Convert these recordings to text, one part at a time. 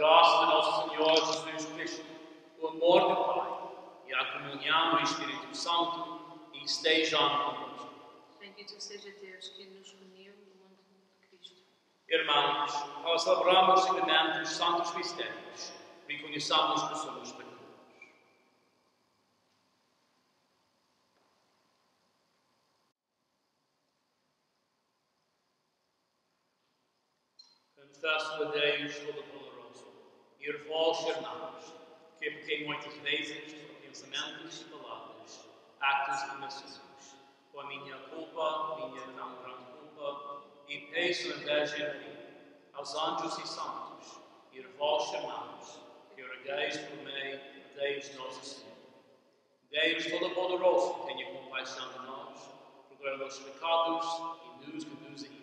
graça de nosso Senhor Jesus Cristo, o amor do Pai e a comunhão do Espírito Santo estejam connosco. Bendito seja Deus que nos uniu no mundo de Cristo. Irmãos, ao celebrarmos os santos mistérios, reconheçamos que somos pecadores. Confesso a Deus Todo-Poderoso e a vós, irmãos, que pequei muitas vezes por pensamentos palavras, atos e omissões, com a minha culpa, minha tão grande culpa, e peço a Virgem Maria, aos anjos e santos, e a vós, irmãos, que rogueis por mim a Deus Nosso Senhor. Deus Todo-Poderoso, tenha compaixão de nós, perdoa os pecados e nos conduz em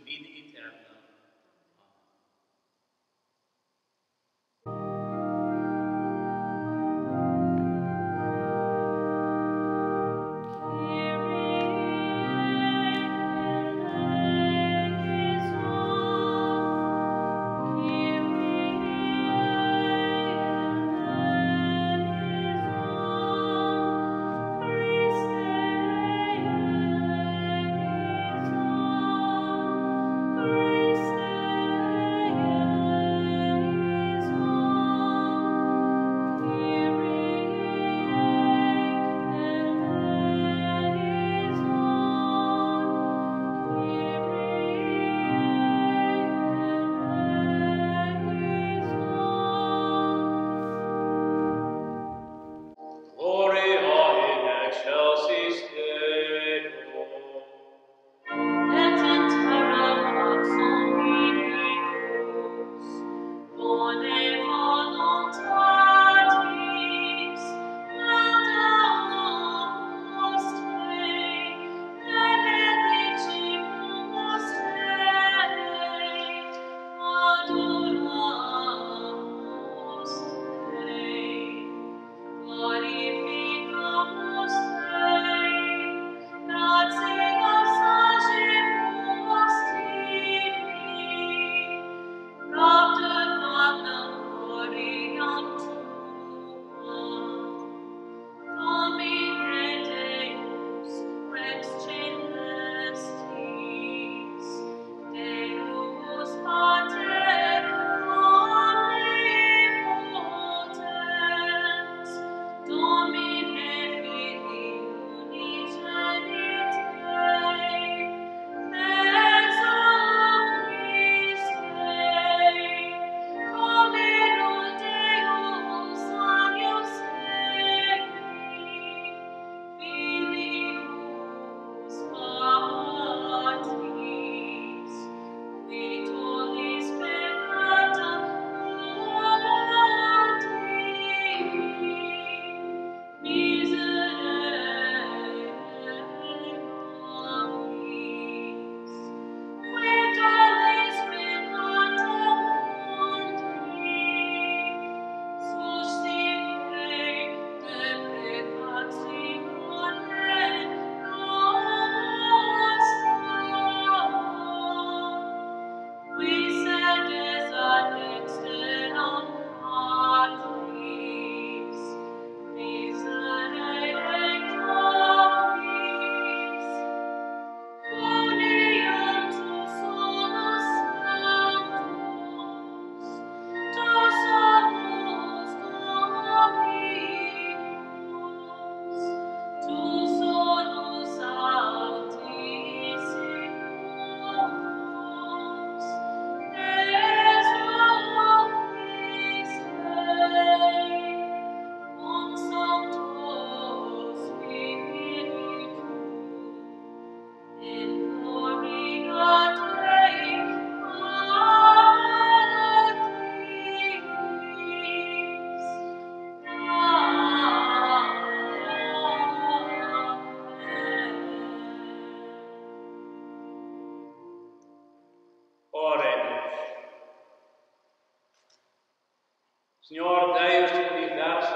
Senhor do universo,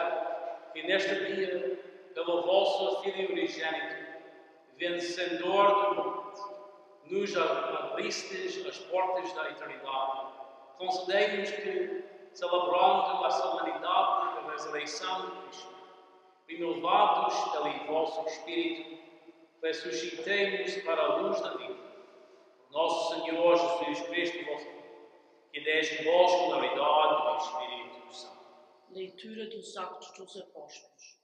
que neste dia, pelo vosso Filho unigênito, vencedor do mundo, nos abristes as portas da eternidade. Concedei-nos que, celebrando a solenidade da ressurreição de Cristo, renovados pelo vosso Espírito, ressuscitemos para a luz da vida. Nosso Senhor Jesus Cristo, vosso que desce vós na unidade do Espírito. Leitura dos Atos dos Apóstolos.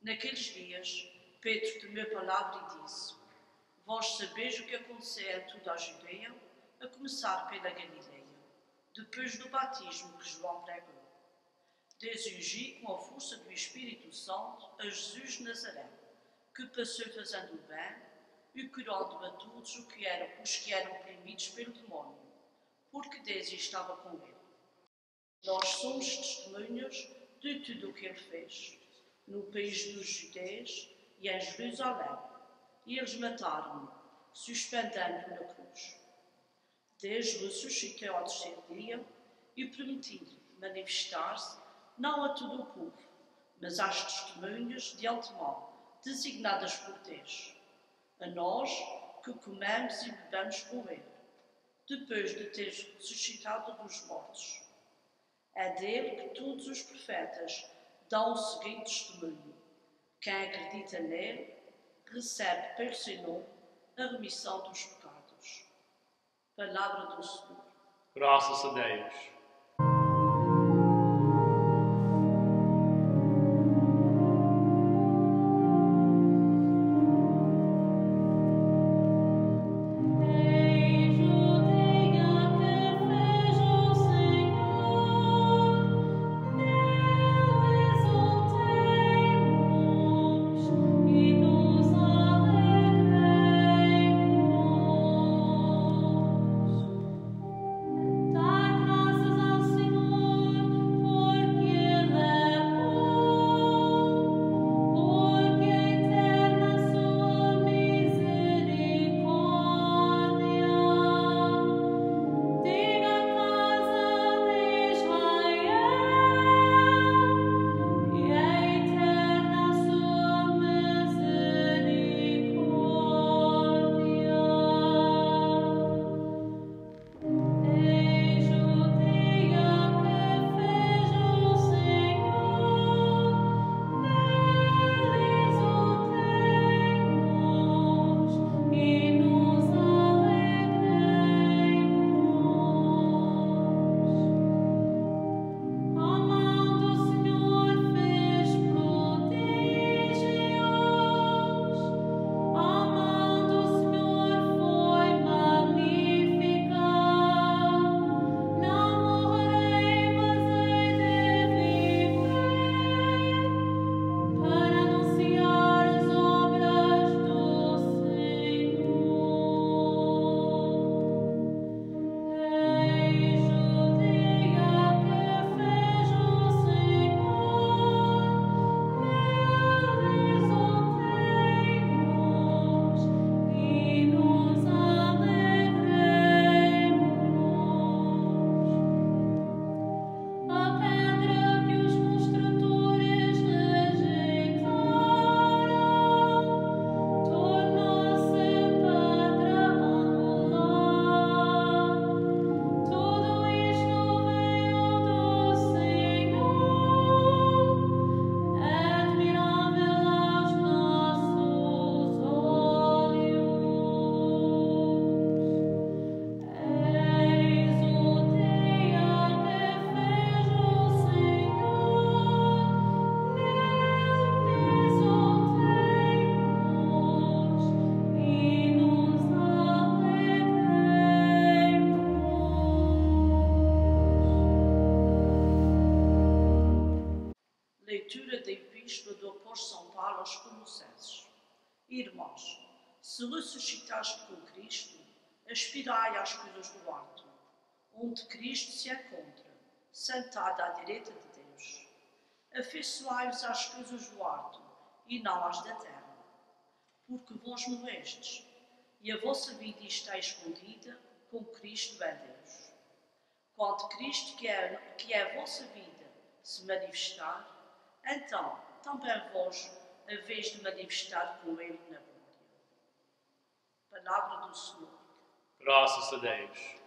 Naqueles dias, Pedro tomou a palavra e disse: Vós sabeis o que aconteceu em toda a Judeia, a começar pela Galileia, depois do batismo que João pregou. Deus ungiu com a força do Espírito Santo a Jesus de Nazaré, que passou fazendo o bem e curando a todos os que eram, os que eram oprimidos pelo demónio, porque Deus estava com ele. Nós somos testemunhas de tudo o que ele fez, no país dos judeus e em Jerusalém, e eles mataram-no, suspendendo-o na cruz. Deus ressuscitou ao terceiro dia e permitiu-lhe manifestar-se não a todo o povo, mas às testemunhas de antemão, designadas por Deus, a nós que comemos e bebemos com ele, depois de ter ressuscitado dos mortos. É dele que todos os profetas dão o seguinte testemunho: quem acredita nele recebe pelo nome a remissão dos pecados. Palavra do Senhor. Graças a Deus. Se ressuscitaste com Cristo, aspirai às coisas do alto, onde Cristo se encontra, sentado à direita de Deus. Afeiçoai-vos às coisas do alto e não às da terra, porque vós morrestes, e a vossa vida está escondida com Cristo em Deus. Quando Cristo, que é, que é a vossa vida, se manifestar, então também vós haveis de manifestar com Ele na glória. Palavra do Senhor. Graças a Deus.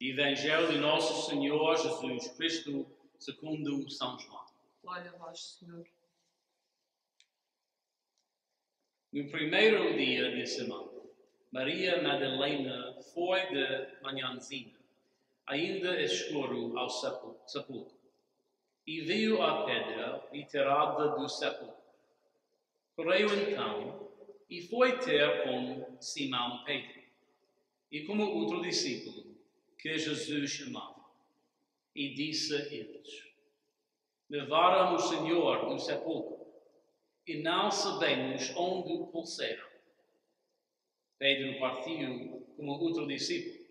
Evangelho de Nosso Senhor Jesus Cristo, segundo São João. Glória a vós, Senhor. No primeiro dia de semana, Maria Madalena foi de manhãzinha, ainda escuro, ao sepul- sepulcro, e viu a pedra retirada do sepulcro. Correu então e foi ter com Simão Pedro, e com o outro discípulo que Jesus amava, e disse a eles: Levaram o Senhor do sepulcro e não sabemos onde o pulseram. Pedro partiu como outro discípulo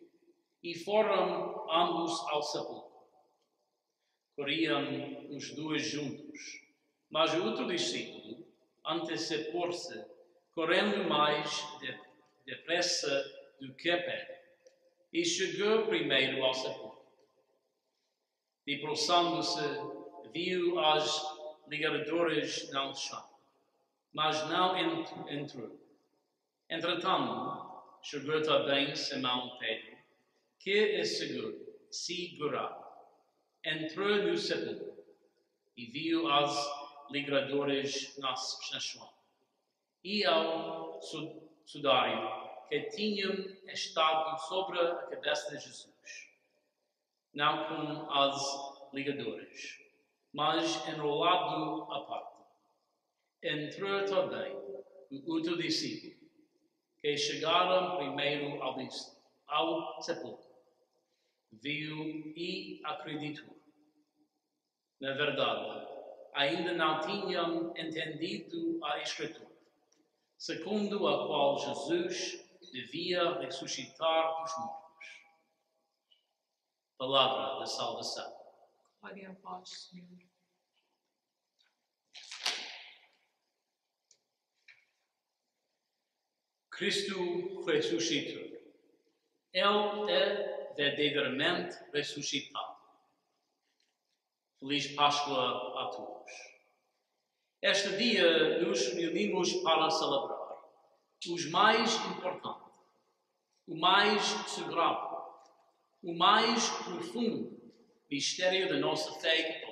e foram ambos ao sepulcro. Corriam os dois juntos, mas o outro discípulo antecipou-se, correndo mais de- depressa do que Pedro, e chegou primeiro ao sepulcro. Debruçando-se, viu as ligadoras no chão mas não ent- entrou. Entretanto, chegou também Simão Pedro, que é seguro, segurado. Entrou no sepulcro e viu as ligadoras nas chão. E ao su- sudário que tinham estado sobre a cabeça de Jesus, não com as ligadoras, mas enrolado à parte entrou também o outro discípulo, que chegaram primeiro ao, ao sepulcro. Viu e acreditou. Na verdade, ainda não tinham entendido a Escritura, segundo a qual Jesus devia ressuscitar dos mortos. Palavra da salvação. Glória a vós, Senhor. Cristo ressuscitou. Ele é verdadeiramente ressuscitado. Feliz Páscoa a todos. Este dia nos reunimos para celebrar os mais importante, o mais sagrado, o mais profundo mistério da nossa fé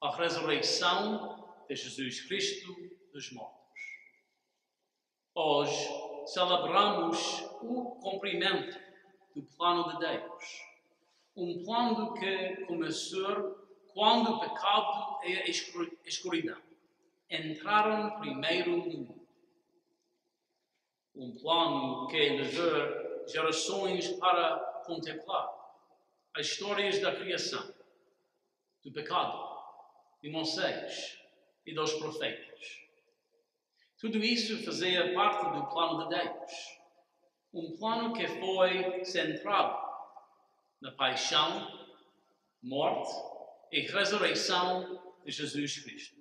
a ressurreição de Jesus Cristo dos mortos. Hoje celebramos o cumprimento do plano de Deus. Um plano que começou quando o pecado e a escur- escuridão entraram primeiro no mundo. Um plano que levou gerações para contemplar as histórias da criação, do pecado, de Moisés e dos profetas. Tudo isso fazia parte do plano de Deus. Um plano que foi centrado na paixão, morte e ressurreição de Jesus Cristo.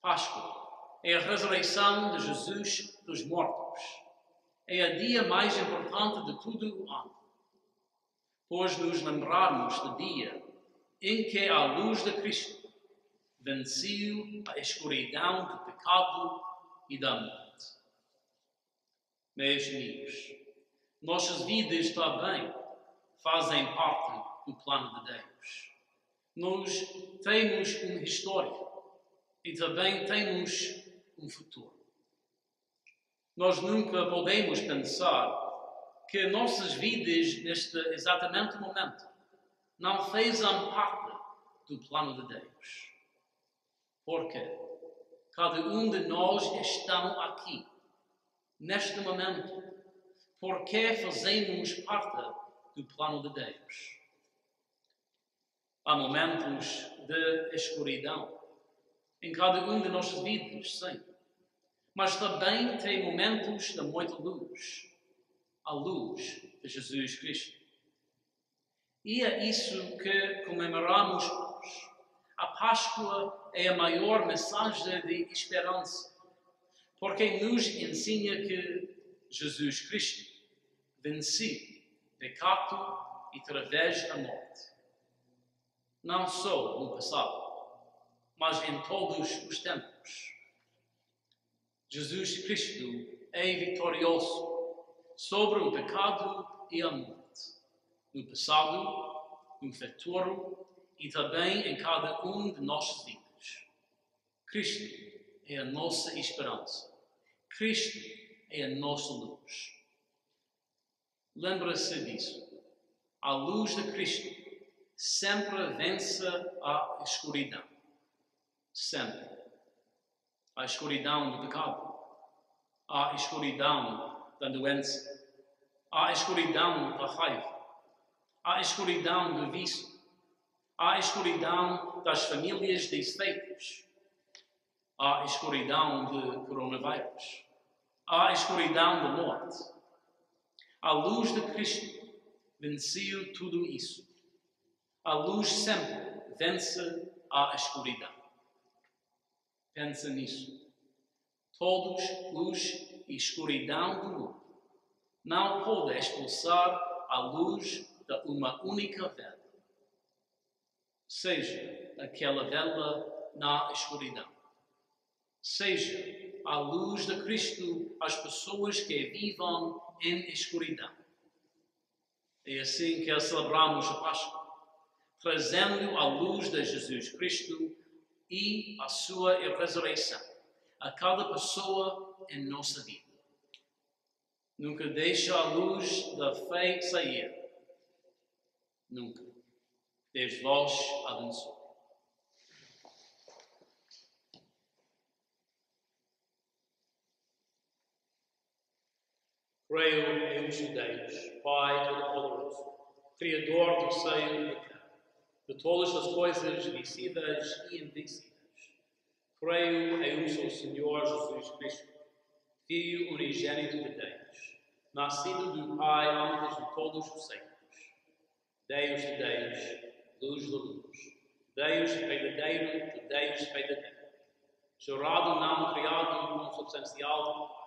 Páscoa é a ressurreição de Jesus dos mortos. É o dia mais importante de todo o ano, pois nos lembrarmos do dia em que a luz de Cristo venceu a escuridão do pecado e da morte. Meus amigos, nossas vidas também fazem parte do plano de Deus. Nós temos uma história e também temos um futuro. Nós nunca podemos pensar que nossas vidas, neste exatamente momento, não fazem parte do plano de Deus. Porque cada um de nós estão aqui, neste momento, porque fazemos parte do plano de Deus. Há momentos de escuridão em cada um de nossas vidas, sim. Mas também tem momentos de muita luz, a luz de Jesus Cristo. E é isso que comemoramos hoje. A Páscoa é a maior mensagem de esperança, porque nos ensina que Jesus Cristo venceu pecado e através da morte. Não só no passado, mas em todos os tempos. Jesus Cristo é vitorioso sobre o pecado e a morte, no passado, no futuro e também em cada um de nossas vidas. Cristo é a nossa esperança. Cristo é a nossa luz. Lembra-se disso. A luz de Cristo sempre vence a escuridão. Sempre. A escuridão do pecado. A escuridão da doença. A escuridão da raiva. A escuridão do vício. A escuridão das famílias desfeitas. A escuridão do coronavírus. A escuridão da morte. A luz de Cristo venceu tudo isso. A luz sempre vence a escuridão. Pensa nisso. Todos luz e escuridão do mundo não podem expulsar a luz de uma única vela. Seja aquela vela na escuridão. Seja a luz de Cristo às pessoas que vivam em escuridão. É assim que celebramos a Páscoa, trazendo a luz de Jesus Cristo e a sua ressurreição a cada pessoa em nossa vida. Nunca deixe a luz da fé sair. Nunca. Deus vos abençoe. Creio em Deus, Pai Todo-Poderoso, Criador do céu e da de todas as coisas visíveis e invisíveis. Creio em um só Senhor Jesus Cristo, Filho unigênito de Deus, nascido do Pai antes de todos os séculos. Deus de Deus, luz de luz, Deus verdadeiro de Deus verdadeiro, gerado não criado, consubstancial do Pai.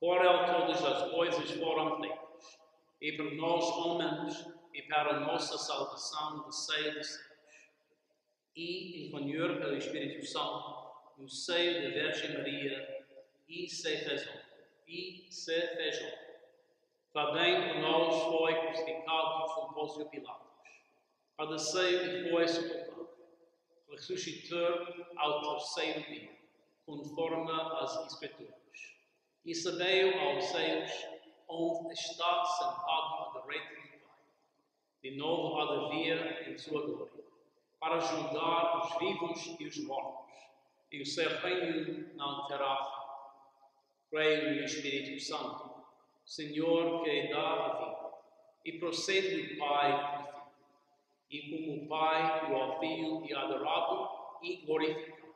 Por ele todas as coisas foram feitas, e por nós homens, e para a nossa salvação dos céus. E, em pelo Espírito Santo, no seio da Virgem Maria, e se fez homem. E se fez homem. Também por nós foi crucificado com Pôncio Pilatos. Padeceu e foi sepultado. Ressuscitou ao terceiro dia, conforme as Escrituras e subiu aos céus, onde está sentado à direita De novo há de vir em sua glória, para julgar os vivos e os mortos, e o seu reino não terá fim. Creio no Espírito Santo, Senhor que dá a vida, e procede do Pai e do Filho, e como o Pai o ao Filho e adorado e glorificado.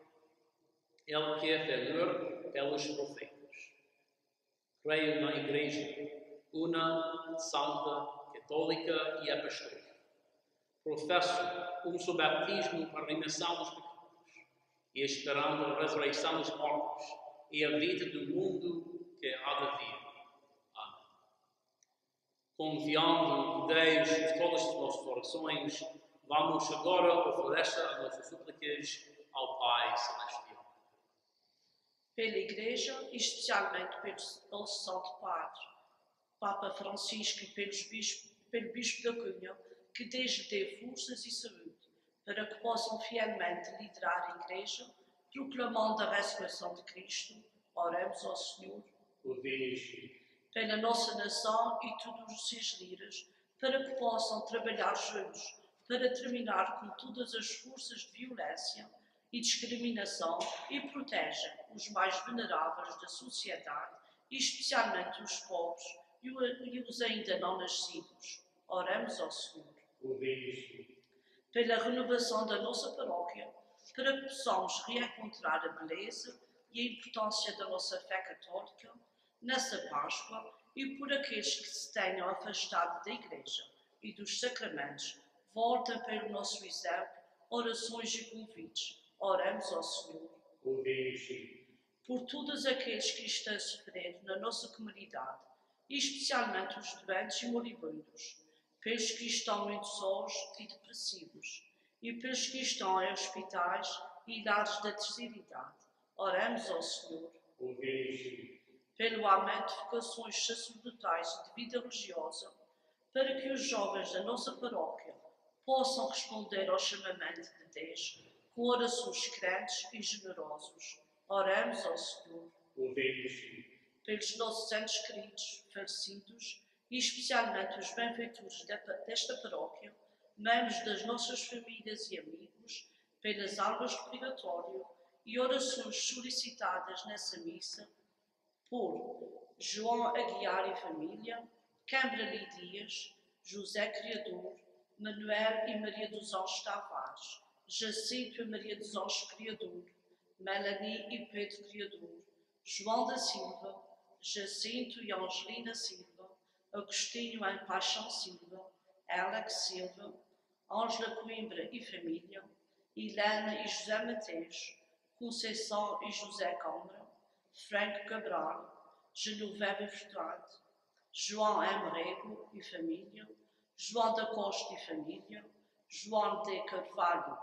Ele que é felur pelos profetas. Creio na Igreja, una, santa, católica e apostólica. Professo um só batismo para remissão dos pecados, e esperando a ressurreição dos mortos e a vida do mundo que há de vir. Amém. Confiando Deus em todas as nossas orações, vamos agora oferecer as nossas súplicas ao Pai Celestial. pela Igreja especialmente pelo, pelo Santo Padre, Papa Francisco e pelos bispo, pelo Bispo da Cunha, que desde dê forças e saúde para que possam fielmente liderar a Igreja, proclamando a ressurreição de Cristo. Oremos ao Senhor Deus, pela nossa nação e todos os seus líderes, para que possam trabalhar juntos para terminar com todas as forças de violência e discriminação e protejam os mais vulneráveis da sociedade, e especialmente os pobres, e os ainda não nascidos. Oramos ao Senhor. Pela renovação da nossa paróquia, para que possamos reencontrar a beleza e a importância da nossa fé católica nessa Páscoa e por aqueles que se tenham afastado da Igreja e dos sacramentos, voltem pelo nosso exemplo, orações e convites. Oramos ao Senhor. por todos aqueles que estão sofrendo na nossa comunidade, especialmente os doentes e moribundos, pelos que estão muito sós e depressivos, e pelos que estão em hospitais e lares da terceira idade. Oramos ao Senhor ouvi pelo aumento de vocações sacerdotais e de vida religiosa, para que os jovens da nossa paróquia possam responder ao chamamento de Deus com orações crentes e generosos. Oramos ao Senhor ouvi pelos nossos entes queridos, falecidos e especialmente os benfeitores desta paróquia, membros das nossas famílias e amigos, pelas almas do purgatório e orações solicitadas nessa missa por João Aguiar e família, Câmara Dias, José Criador, Manuel e Maria dos Anjos Tavares, Jacinto e Maria dos Anjos Criador, Melanie e Pedro Criador, João da Silva, Jacinto e Angelina Silva, Agostinho e Paixão Silva, Alex Silva, Ângela Coimbra e família, Helena e José Mateus, Conceição e José Câmara, Franco Cabral, Genoveva Furtado, João M. Rego e família, João da Costa e família, João de Carvalho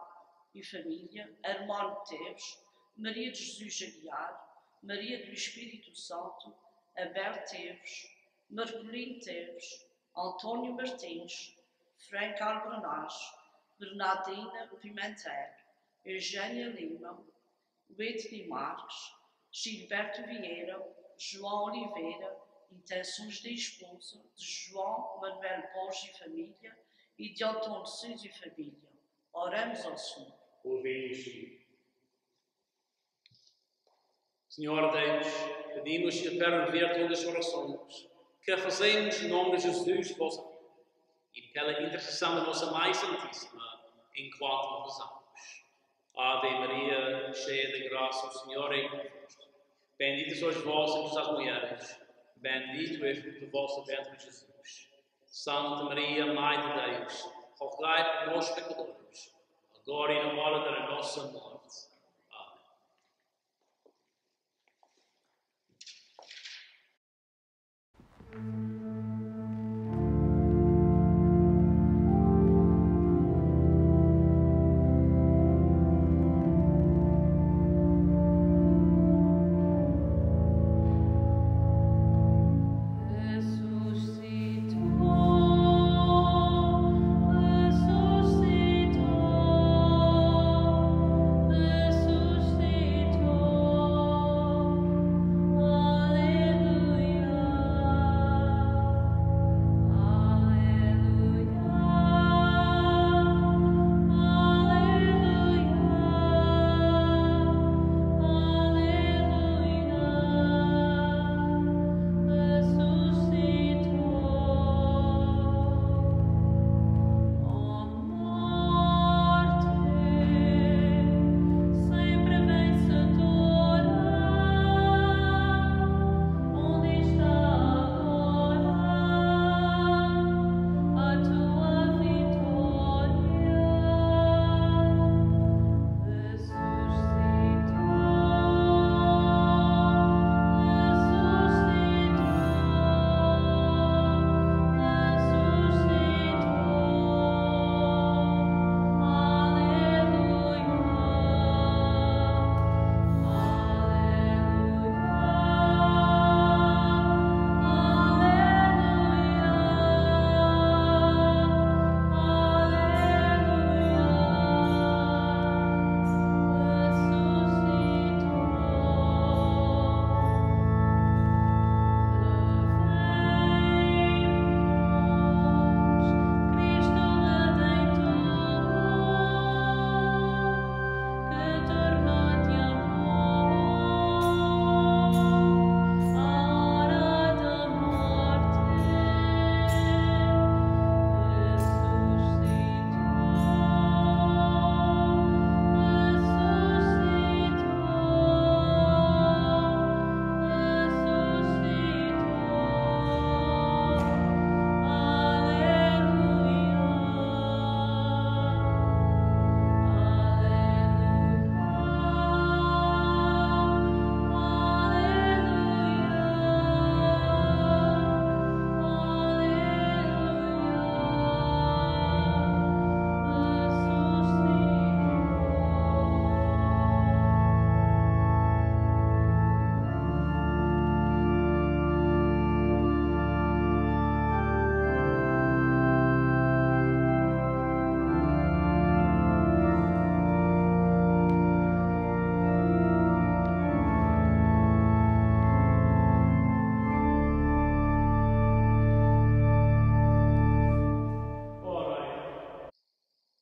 e família, Armando Teves, Maria de Jesus Aguiar, Maria do Espírito Santo, Abel Teves, Marcolino Teves, Antônio Martins, Frank Albernaz, Bernardina Pimentel, Eugênia Lima, Whitney Marques, Gilberto Vieira, João Oliveira, intenções de esposa de João Manuel Borges e família e de Antônio Sousa e família. Oramos ao Senhor. ouvi Senhor Deus, pedimos-te para ouvir todas as orações que fazemos em nome de Jesus, vossa e pela intercessão da nossa Mãe Santíssima, enquanto rezamos. Ave Maria, cheia de graça, o Senhor é convosco. Bendita sois vós entre as mulheres, bendito é o fruto do vosso ventre, Jesus. Santa Maria, Mãe de Deus, rogai por nós, pecadores, agora e na hora da nossa morte.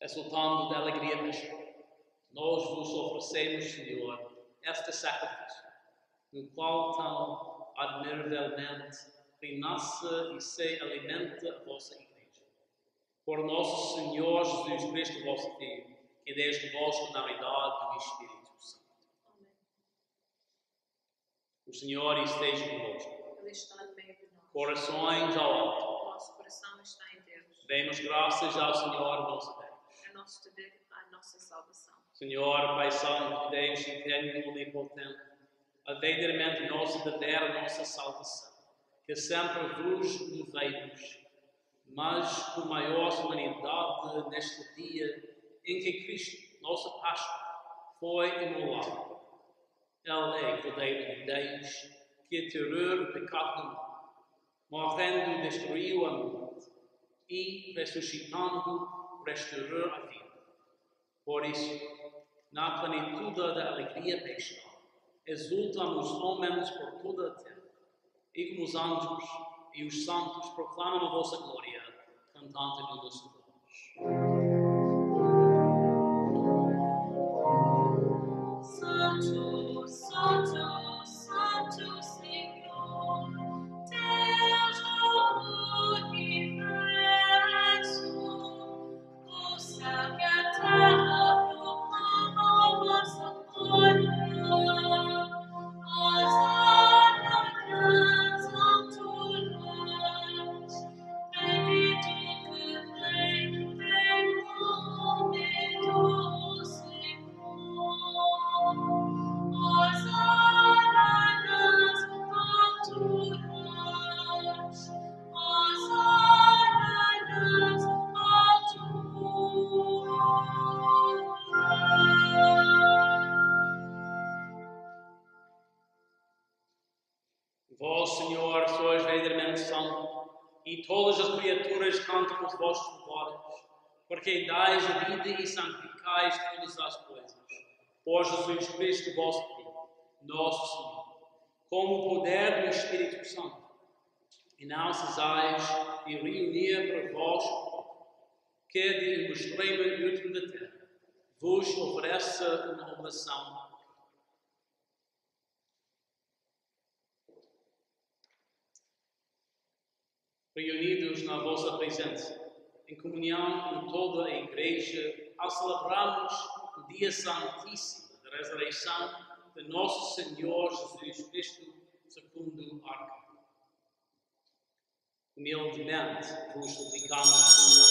Exultando de alegria mesmo, nós vos oferecemos, Senhor, este sacrifício, no qual tão admiravelmente renasce e se alimenta a vossa igreja. Por nosso Senhor Jesus Cristo, vosso Filho, que desde vós na unidade do Espírito Santo. Amém. O Senhor esteja convosco. Ele está no meio de nós. Corações ao alto. O nosso coração está em Deus. Demos graças ao Senhor nosso Deus. É nosso dever a nossa salvação. Senhor, Pai Santo, Deus eterno e onipotente, a verdadeiramente nosso dever, a nossa salvação, que sempre vos louvemos, mas com maior solenidade neste dia em que Cristo, nossa Páscoa, foi imolado. Ele é Cordeiro de Deus, que tirou o pecado do mundo, morrendo destruiu a morte e, ressuscitando, restaurou a vida. Por isso, na plenitude da alegria cristã, exultam os homens por toda a terra, e como os anjos e os santos proclamam a vossa glória, cantando no nosso voz. Como o poder do Espírito Santo, e não cesais de reunir para vós que de um extremo e outro da terra vos ofereça uma oração. Reunidos na vossa presença, em comunhão com toda a Igreja, ao celebrarmos o dia santíssimo da ressurreição de nosso Senhor Jesus Cristo, segundo arca. Humildemente vos suplicamos, Senhor,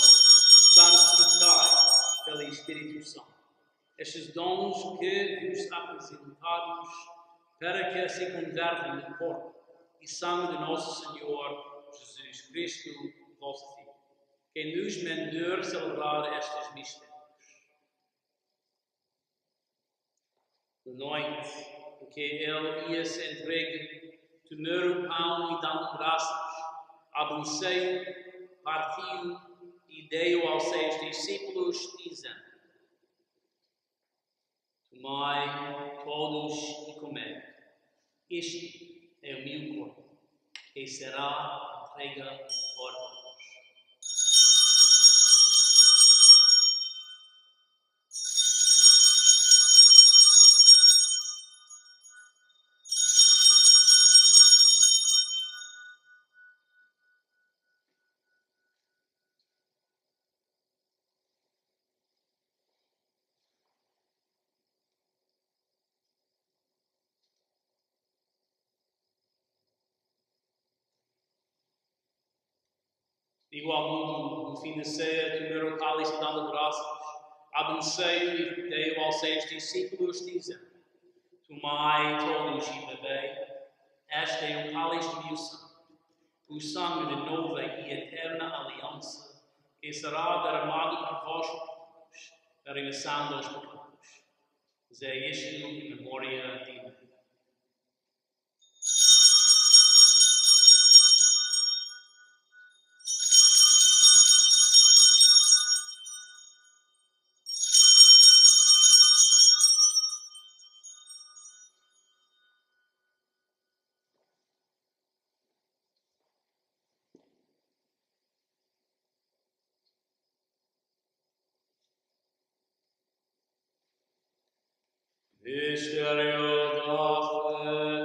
santificai pelo Espírito Santo estes dons que vos apresentamos, para que se convertam no corpo e sangue de nosso Senhor Jesus Cristo, vosso Filho, que nos mandou celebrar estes mistérios. Na noite em que ele ia se entregue, tomou o pão e dando graças, abençoou, partiu e deu aos seus discípulos, dizendo: Tomai todos e comei. Este é o meu corpo, que será entregue por vós. De igual modo, no fim da ceia, tomou o cálice dando graças, abençoou e deu aos seus discípulos, dizendo: Tomai todos e bebei, este é o cálice do meu sangue, o sangue de nova e eterna aliança, que será derramado por vós para a remissão dos pecados. Fazei isto em memória de mim. Mistério da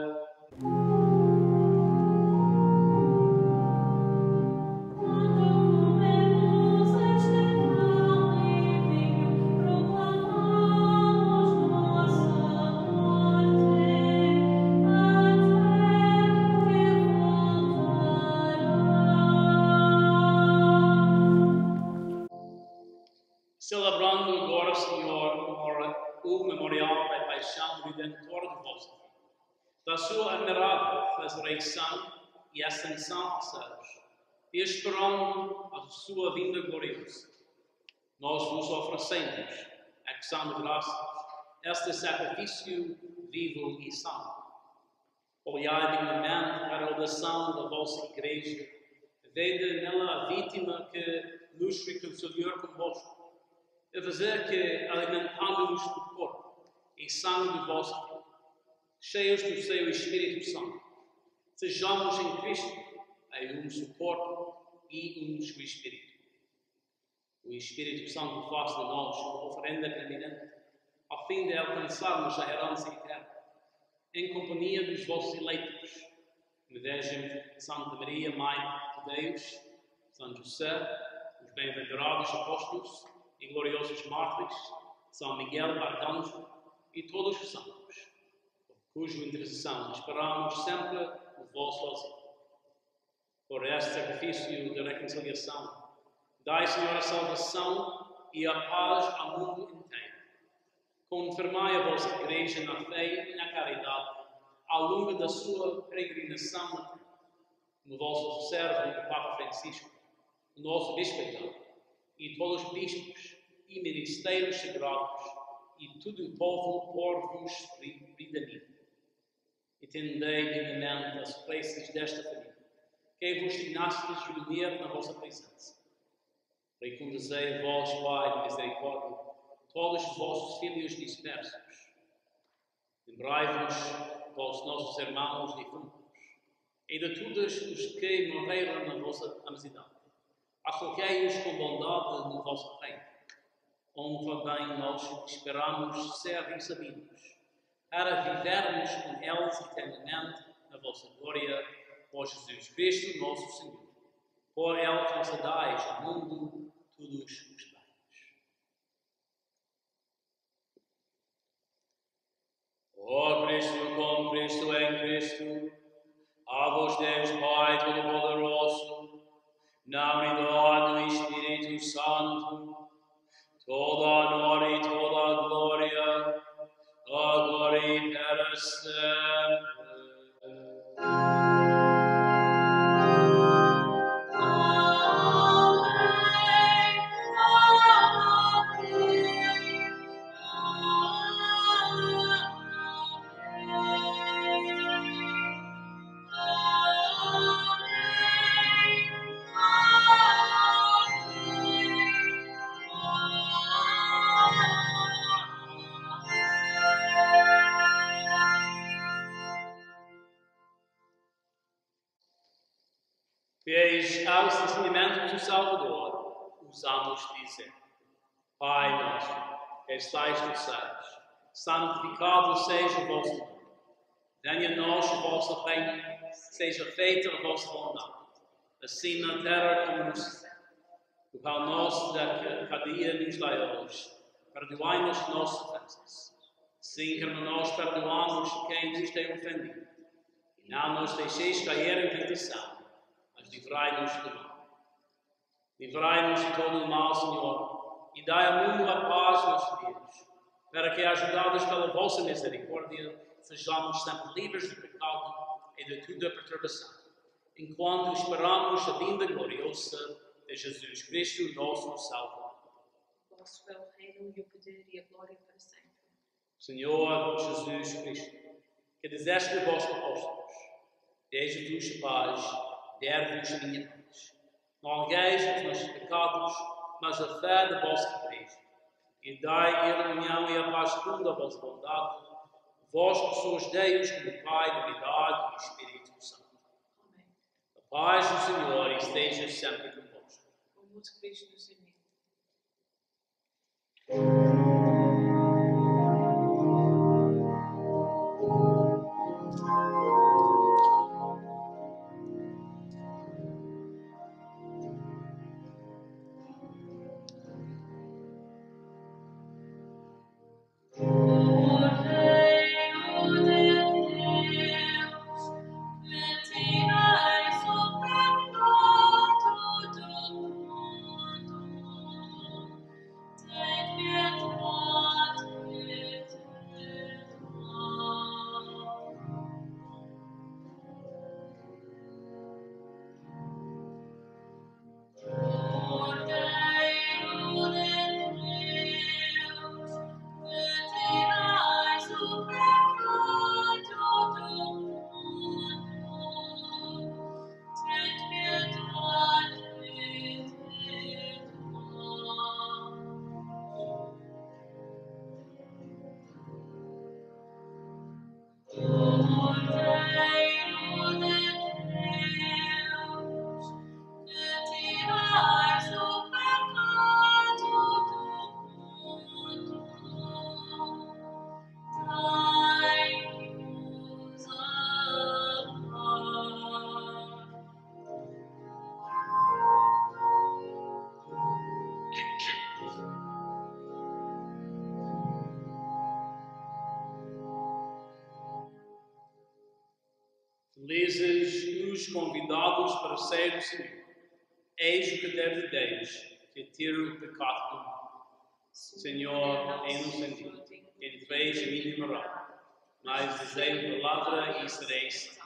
sua vinda gloriosa, nós vos oferecemos, ação de graças, este sacrifício vivo e santo. Olhai dignamente para a oração da vossa Igreja, vede nela a vítima que nos reconciliou convosco, a fazer que, alimentando-nos do corpo e sangue do vosso Filho, cheios do seu Espírito Santo, sejamos em Cristo em um só corpo e um só Espírito. O Espírito Santo faz de nós uma oferenda caminhante, a fim de alcançarmos a herança eterna, em companhia dos vossos eleitos, me vejam Santa Maria, Mãe de Deus, São José, os bem-aventurados apóstolos e gloriosos mártires, São Miguel, Arcanjo e todos os santos, por cuja intercessão esperamos sempre o vosso auxílio. Por este sacrifício de reconciliação, dai, Senhor, a salvação e a paz ao mundo inteiro. Confirmai a vossa Igreja na fé e na caridade ao longo da sua peregrinação. No vosso servo, o Papa Francisco, o nosso Bispo e todos os bispos e ministérios sagrados e todo o povo por vos redimido. Entendei dignamente as preces desta família, que vos dignastes reunir na vossa presença. Reconduzei vós, Pai de misericórdia, todos os vossos filhos dispersos. Lembrai-vos dos nossos irmãos defuntos e de todos os que morreram na vossa amizade. Acolhei-os com bondade no vosso reino, onde também nós esperamos ser recebidos, para vivermos com eles eternamente na vossa glória, por Jesus Cristo, nosso Senhor. Por ele concedais ao mundo todos os bens. Ó Cristo, com Cristo, em Cristo, a vos Deus Pai Todo-Poderoso, na unidade do Espírito Santo, toda a honra e toda a glória, agora e para sempre. Salvador, usamos dizer: Pai nosso, que estais nos céus, santificado seja o vosso nome. Venha a nós o vosso reino, seja feita a vossa vontade, assim na terra como no céu. O pão nosso da cada dia nos dai hoje. Perdoai-nos as nossas ofensas, assim como nós perdoamos quem nos tem ofendido. E não nos deixeis cair em tentação, mas livrai-nos do mal. Livrai-nos de todo o mal, Senhor, e dai ao mundo a paz nos dias, para que, ajudados pela vossa misericórdia, sejamos sempre livres do pecado e de toda perturbação, enquanto esperamos a vinda gloriosa de Jesus Cristo, nosso Salvador. Vosso é o reino e o poder e a glória para sempre. Senhor Jesus Cristo, que dizeste aos vossos apóstolos, desde-vos a paz, der-vos a minha paz. Não algueis os nossos pecados, mas a fé da vossa igreja. E dai a união e a paz toda a vossa bondade, vós que sois Deus como Pai, da unidade e Espírito Santo. Amém. A paz do Senhor esteja sempre convosco. Convosco, Cristo, Senhor. lejas os convidados para ser do Senhor. Eis o que deve Deus, que tira o pecado do mundo. Senhor, em um sentido, que fez a mínima moral, mas dizei a palavra e serei salvo.